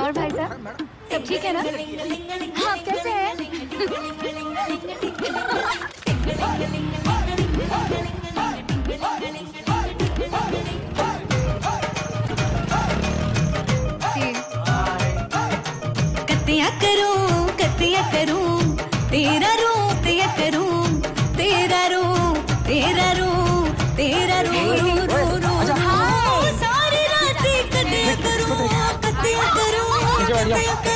और भाई साहब, सब ठीक है ना? आप कैसे हैं? कतिया करूँ कतिया करूँ, तेरा रूप करूँ तेरा रो तेरा रो तेरा रो Thank you.